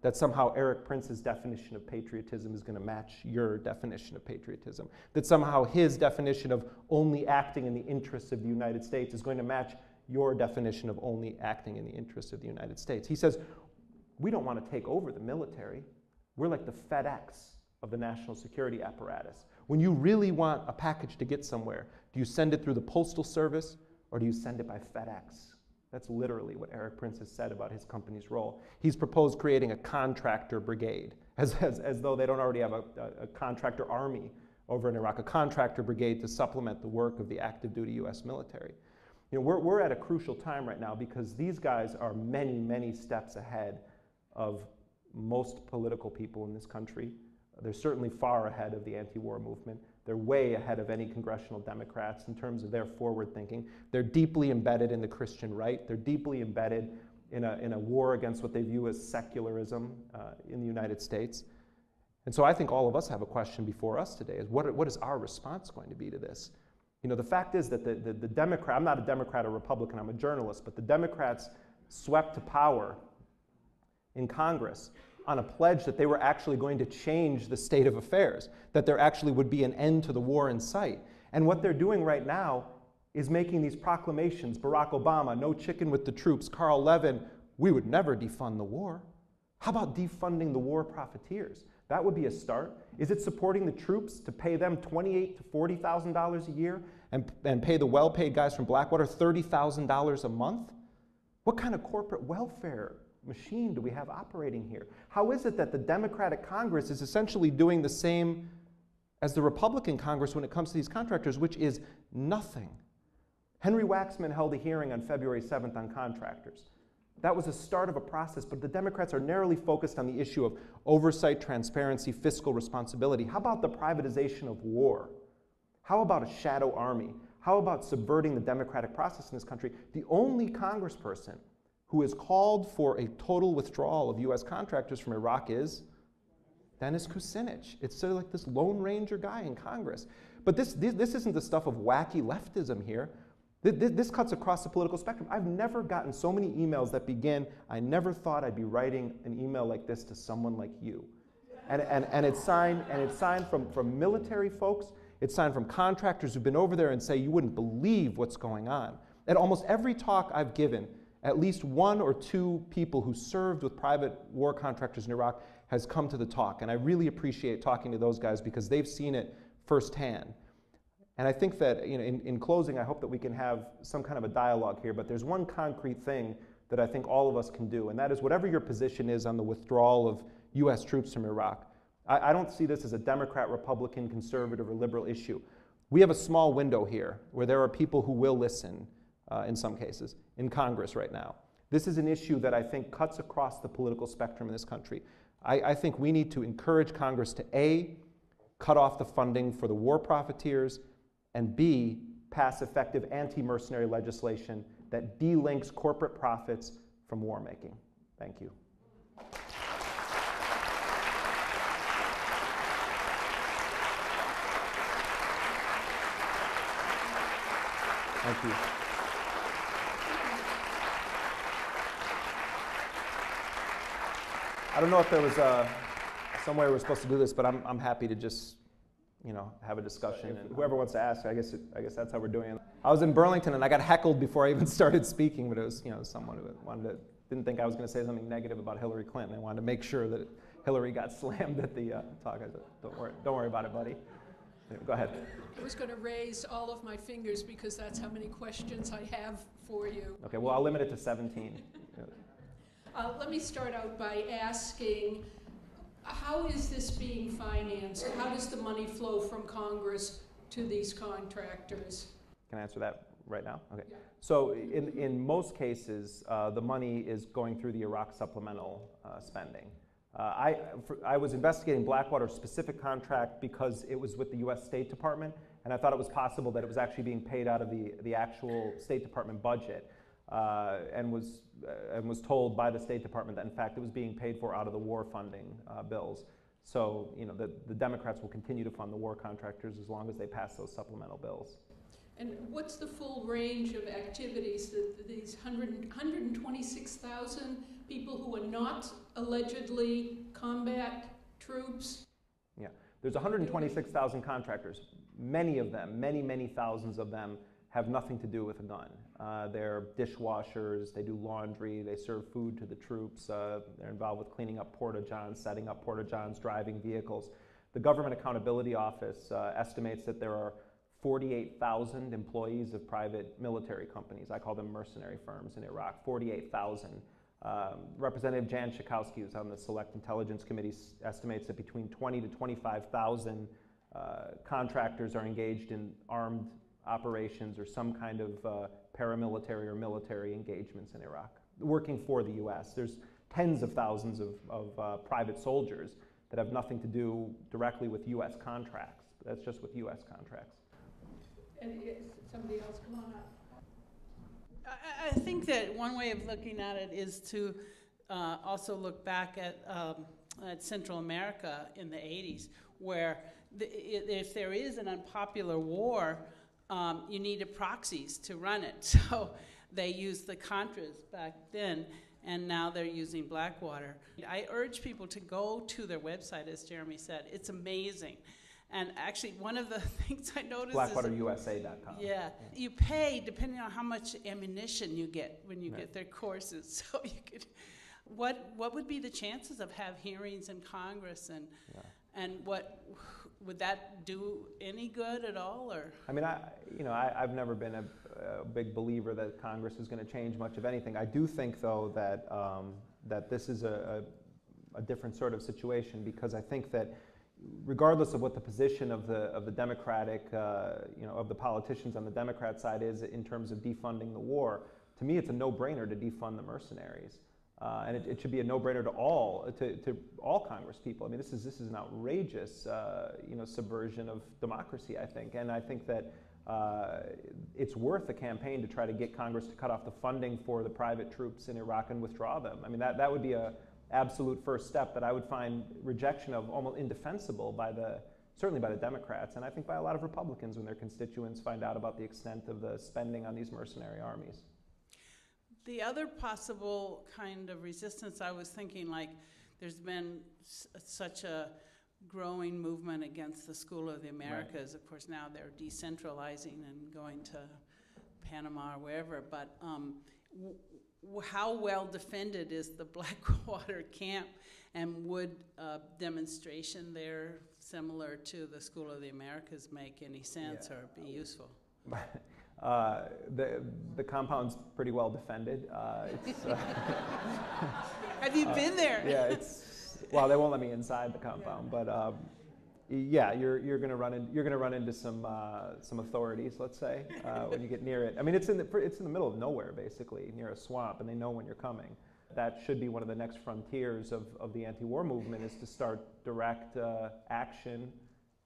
that somehow Erik Prince's definition of patriotism is going to match your definition of patriotism, that somehow his definition of only acting in the interests of the United States is going to match your definition of only acting in the interests of the United States. He says, we don't want to take over the military. We're like the FedEx of the national security apparatus. When you really want a package to get somewhere, do you send it through the Postal Service or do you send it by FedEx? That's literally what Erik Prince has said about his company's role. He's proposed creating a contractor brigade, as, as, as though they don't already have a, a, a contractor army over in Iraq, a contractor brigade to supplement the work of the active duty US military. You know, we're, we're at a crucial time right now because these guys are many, many steps ahead of most political people in this country. They're certainly far ahead of the anti war movement. They're way ahead of any congressional Democrats in terms of their forward thinking. They're deeply embedded in the Christian right. They're deeply embedded in a, in a war against what they view as secularism uh, in the United States. And so I think all of us have a question before us today is what, what is our response going to be to this? You know, the fact is that the, the, the Democrat, I'm not a Democrat or Republican, I'm a journalist, but the Democrats swept to power in Congress on a pledge that they were actually going to change the state of affairs, that there actually would be an end to the war in sight. And what they're doing right now is making these proclamations Barack Obama, no chicken with the troops, Carl Levin, we would never defund the war. How about defunding the war profiteers? That would be a start. Is it supporting the troops to pay them 28 to $40,000 a year and, and pay the well paid guys from Blackwater $30,000 a month? What kind of corporate welfare machine do we have operating here? How is it that the Democratic Congress is essentially doing the same as the Republican Congress when it comes to these contractors, which is nothing? Henry Waxman held a hearing on February 7th on contractors. That was a start of a process, but the Democrats are narrowly focused on the issue of oversight, transparency, fiscal responsibility. How about the privatization of war? How about a shadow army? How about subverting the democratic process in this country? The only congressperson who has called for a total withdrawal of US contractors from Iraq is Dennis Kucinich. It's sort of like this Lone Ranger guy in Congress. But this, this, this isn't the stuff of wacky leftism here. This, this cuts across the political spectrum. I've never gotten so many emails that begin, I never thought I'd be writing an email like this to someone like you. And, and, and it's signed, and it's signed from, from military folks, it's signed from contractors who've been over there and say, you wouldn't believe what's going on. At almost every talk I've given, at least one or two people who served with private war contractors in Iraq has come to the talk. And I really appreciate talking to those guys because they've seen it firsthand. And I think that you know, in, in closing, I hope that we can have some kind of a dialogue here. But there's one concrete thing that I think all of us can do, and that is whatever your position is on the withdrawal of U.S. troops from Iraq, I, I don't see this as a Democrat, Republican, conservative, or liberal issue. We have a small window here where there are people who will listen uh, in some cases, in Congress right now. This is an issue that I think cuts across the political spectrum in this country. I, I think we need to encourage Congress to A, cut off the funding for the war profiteers, and B, pass effective anti mercenary legislation that delinks corporate profits from war making. Thank you. Thank you. I don't know if there was a, uh, some way we're supposed to do this, but I'm, I'm happy to just, you know, have a discussion. And whoever wants to ask, I guess, it, I guess that's how we're doing it. I was in Burlington and I got heckled before I even started speaking, but it was, you know, someone who wanted to, didn't think I was going to say something negative about Hillary Clinton. I wanted to make sure that Hillary got slammed at the uh, talk. I said, don't worry, don't worry about it, buddy. Go ahead. I was going to raise all of my fingers because that's how many questions I have for you. Okay, well, I'll limit it to 17. Uh, let me start out by asking how is this being financed? How does the money flow from Congress to these contractors? Can I answer that right now? Okay. Yeah. So, in, in most cases, uh, the money is going through the Iraq supplemental uh, spending. Uh, I, for, I was investigating Blackwater's specific contract because it was with the US State Department, and I thought it was possible that it was actually being paid out of the, the actual State Department budget uh, and was uh, and was told by the State Department that in fact it was being paid for out of the war funding uh, bills. So you know the, the Democrats will continue to fund the war contractors as long as they pass those supplemental bills. And what's the full range of activities that these 100, 126,000 people who are not allegedly combat troops? Yeah, there's 126,000 contractors. Many of them, many, many thousands of them, have nothing to do with a gun. Uh, they're dishwashers, they do laundry, they serve food to the troops, uh, they're involved with cleaning up porta johns, setting up porta johns, driving vehicles. The Government Accountability Office uh, estimates that there are 48,000 employees of private military companies. I call them mercenary firms in Iraq, 48,000. Um, Representative Jan Schakowsky, who's on the Select Intelligence Committee, estimates that between 20 to 25,000 uh, contractors are engaged in armed operations or some kind of uh, paramilitary or military engagements in Iraq, working for the U.S. There's tens of thousands of, of uh, private soldiers that have nothing to do directly with U.S. contracts. That's just with U.S. contracts. And somebody else come on up. I, I think that one way of looking at it is to uh, also look back at, um, at Central America in the 80s, where the, if there is an unpopular war, um, you needed proxies to run it. So they used the Contras back then, and now they're using Blackwater. I urge people to go to their website, as Jeremy said. It's amazing. And actually, one of the things I noticed is BlackwaterUSA.com. yeah, you pay depending on how much ammunition you get when you Right. get their courses. So you could, what what would be the chances of have hearings in Congress and Yeah. and what would that do any good at all or? I mean, I, you know, I, I've never been a, a big believer that Congress is going to change much of anything. I do think, though, that um, that this is a, a, a different sort of situation because I think that regardless of what the position of the of the Democratic, uh, you know, of the politicians on the Democrat side is in terms of defunding the war, to me, it's a no-brainer to defund the mercenaries. Uh, and it, it should be a no-brainer to all to, to all Congress people. I mean, this is this is an outrageous uh, you know subversion of democracy. I think, and I think that uh, it's worth a campaign to try to get Congress to cut off the funding for the private troops in Iraq and withdraw them. I mean, that that would be a absolute first step that I would find rejection of almost indefensible by the certainly by the Democrats, and I think by a lot of Republicans when their constituents find out about the extent of the spending on these mercenary armies. The other possible kind of resistance, I was thinking, like, there's been s- such a growing movement against the School of the Americas. Of course, now they're decentralizing and going to Panama or wherever. But um, w- w- how well defended is the Blackwater camp, and would a demonstration there similar to the School of the Americas make any sense Yeah. or be useful? Uh, the, the compound's pretty well defended. Uh, it's, uh, Have you Uh, been there? yeah, it's well, they won't let me inside the compound, but um, yeah, you're you're gonna run in, you're gonna run into some uh, some authorities, let's say, uh, when you get near it. I mean, it's in the it's in the middle of nowhere, basically, near a swamp, and they know when you're coming. That should be one of the next frontiers of, of the anti-war movement is to start direct uh, action,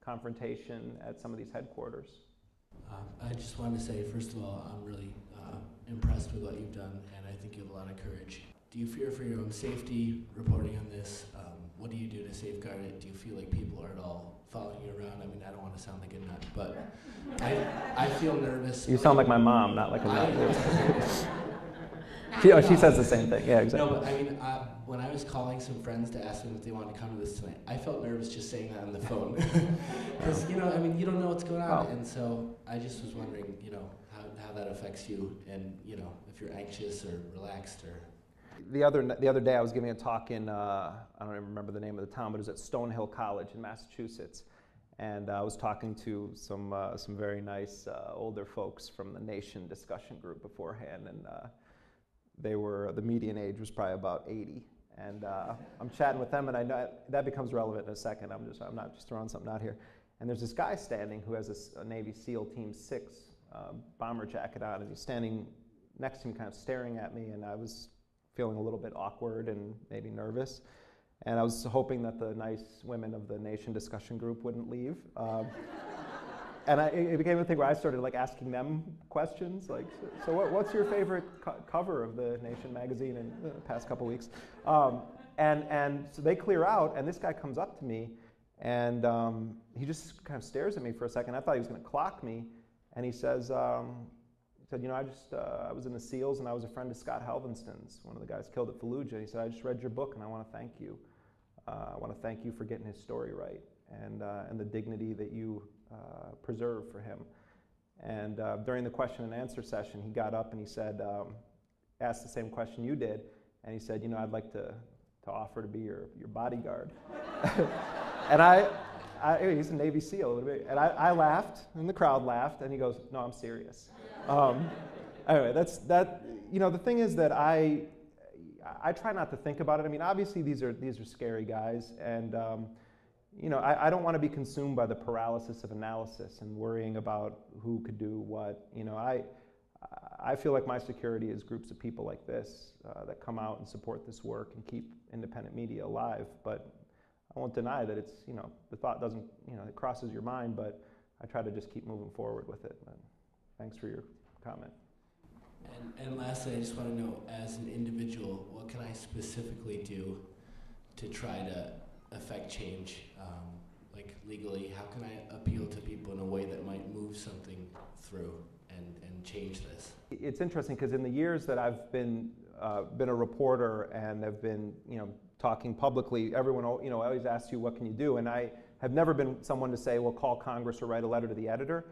confrontation at some of these headquarters. Um, I just wanted to say, first of all, I'm really uh, impressed with what you've done, and I think you have a lot of courage. Do you fear for your own safety reporting on this? Um, what do you do to safeguard it? Do you feel like people are at all following you around? I mean, I don't want to sound like a nut, but I, I feel nervous. You sound like my mom, not like a nut. She, oh, she says the same thing. Yeah, exactly. No, but I mean, uh, when I was calling some friends to ask them if they wanted to come to this tonight, I felt nervous just saying that on the phone. Because, you know, I mean, you don't know what's going on. Oh. And so I just was wondering, you know, how, how that affects you and, you know, if you're anxious or relaxed or. the other the other day I was giving a talk in uh, I don't even remember the name of the town, but it was at Stonehill College in Massachusetts, and uh, I was talking to some uh, some very nice uh, older folks from the Nation discussion group beforehand, and uh, they were the median age was probably about 80. And uh, I'm chatting with them, and I know that becomes relevant in a second. I'm just I'm not just throwing something out here. And there's this guy standing who has a Navy SEAL Team Six uh, bomber jacket on, and he's standing next to me, kind of staring at me, and I was feeling a little bit awkward and maybe nervous. And I was hoping that the nice women of the Nation discussion group wouldn't leave. Um, and I, it became a thing where I started like asking them questions, like, so, so what, what's your favorite co- cover of the Nation magazine in the past couple weeks? Um, and and so they clear out, and this guy comes up to me, and um, he just kind of stares at me for a second. I thought he was going to clock me, and he says, um, he said, you know, I just uh, I was in the SEALs, and I was a friend of Scott Helvenston's, one of the guys killed at Fallujah. He said, I just read your book, and I want to thank you. Uh, I want to thank you for getting his story right, and uh, and the dignity that you uh, preserve for him. And uh, during the question and answer session, he got up and he said, um, asked the same question you did, and he said, you know, I'd like to, to offer to be your, your bodyguard. and I, I, he's a Navy SEAL, and I, I laughed, and the crowd laughed, and he goes, no, I'm serious. Um, anyway, that's that. You know, the thing is that I, I try not to think about it. I mean, obviously these are these are scary guys, and um, you know, I, I don't want to be consumed by the paralysis of analysis and worrying about who could do what. You know, I. I feel like my security is groups of people like this uh, that come out and support this work and keep independent media alive. But I won't deny that it's, you know, the thought doesn't, you know, it crosses your mind, but I try to just keep moving forward with it. Thanks for your comment. And, and lastly, I just want to know, as an individual, what can I specifically do to try to affect change? Um, like legally, how can I appeal to people in a way that might move something through and, and change this? It's interesting because in the years that I've been uh, been a reporter and have been, you know, talking publicly, everyone, you know, always asks you, what can you do? And I have never been someone to say, well, call Congress or write a letter to the editor.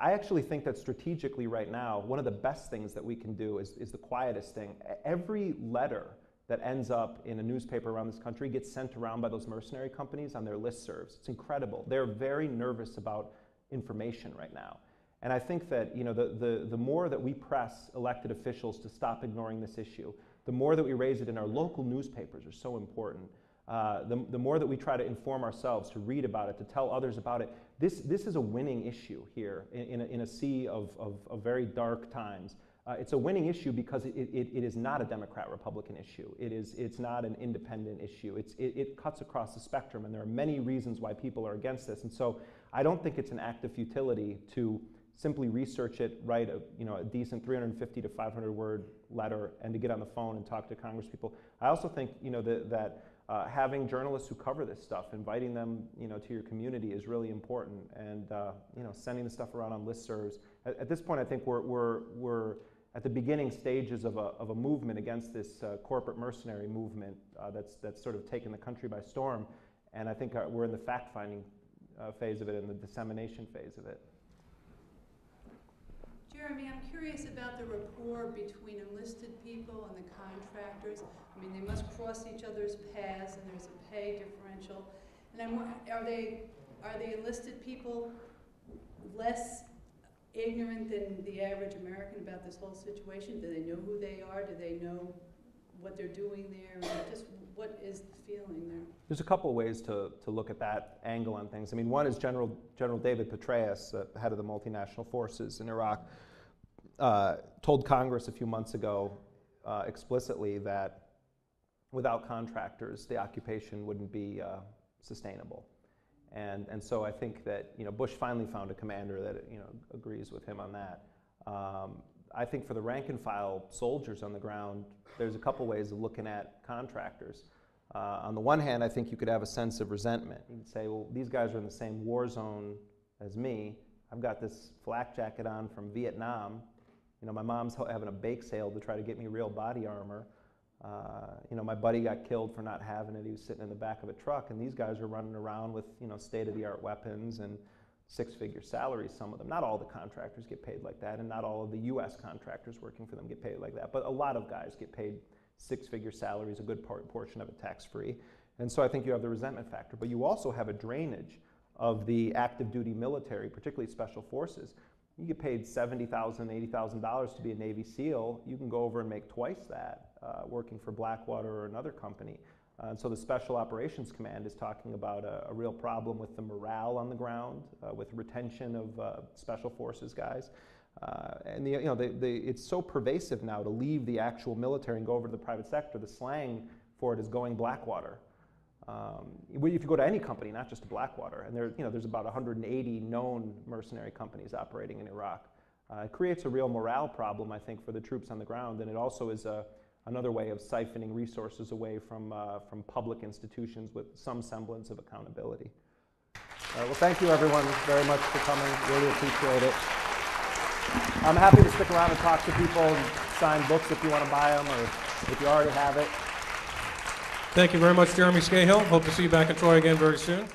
I actually think that strategically right now, one of the best things that we can do is, is the quietest thing. Every letter that ends up in a newspaper around this country gets sent around by those mercenary companies on their listservs. It's incredible. They're very nervous about information right now. And I think that you know, the, the, the more that we press elected officials to stop ignoring this issue, the more that we raise it in our local newspapers are so important. Uh, the, the more that we try to inform ourselves, to read about it, to tell others about it, this, this is a winning issue here in, in, a, in a sea of, of, of, very dark times. Uh, it's a winning issue because it, it, it is not a Democrat Republican issue. It is, it's not an independent issue. It's, it, it cuts across the spectrum, and there are many reasons why people are against this. And so I don't think it's an act of futility to simply research it, write a, you know, a decent 350 to 500 word letter, and to get on the phone and talk to Congress people. I also think you know, the, that uh, having journalists who cover this stuff, inviting them, you know, to your community is really important, and uh, you know, sending the stuff around on listservs. At, at this point, I think we're, we're, we're at the beginning stages of a, of a movement against this uh, corporate mercenary movement uh, that's, that's sort of taken the country by storm, and I think uh, we're in the fact-finding uh, phase of it and the dissemination phase of it. Jeremy, I'm curious about the rapport between enlisted people and the contractors. I mean, they must cross each other's paths, and there's a pay differential. And I'm, are they are the enlisted people less ignorant than the average American about this whole situation? Do they know who they are? Do they know what they're doing there? Just what is the feeling there? There's a couple of ways to, to look at that angle on things. I mean, one is General, General David Petraeus, uh, head of the multinational forces in Iraq, uh, told Congress a few months ago uh, explicitly that without contractors, the occupation wouldn't be uh, sustainable. And, and so I think that you know, Bush finally found a commander that you know, agrees with him on that. Um, I think for the rank and file soldiers on the ground, there's a couple ways of looking at contractors. Uh, on the one hand, I think you could have a sense of resentment. You'd say, well, these guys are in the same war zone as me. I've got this flak jacket on from Vietnam. You know, my mom's having a bake sale to try to get me real body armor. Uh, you know, my buddy got killed for not having it. He was sitting in the back of a truck, and these guys are running around with, you know, state-of-the-art weapons and six-figure salaries, some of them. Not all the contractors get paid like that, and not all of the U.S. contractors working for them get paid like that, but a lot of guys get paid six-figure salaries, a good part, portion of it tax-free. And so I think you have the resentment factor, but you also have a drainage of the active duty military, particularly special forces, you get paid $70,000, $80,000 to be a Navy SEAL, you can go over and make twice that uh, working for Blackwater or another company. Uh, and so the Special Operations Command is talking about a, a real problem with the morale on the ground, uh, with retention of uh, Special Forces guys. Uh, and the, you know, the, the, it's so pervasive now to leave the actual military and go over to the private sector. The slang for it is going Blackwater. Um, if you go to any company, not just to Blackwater, and there, you know, there's about 180 known mercenary companies operating in Iraq, uh, it creates a real morale problem, I think, for the troops on the ground, and it also is a, another way of siphoning resources away from, uh, from public institutions with some semblance of accountability. Uh, well, thank you everyone very much for coming. Really appreciate it. I'm happy to stick around and talk to people and sign books if you want to buy them or if you already have it. Thank you very much, Jeremy Scahill. Hope to see you back in Troy again very soon.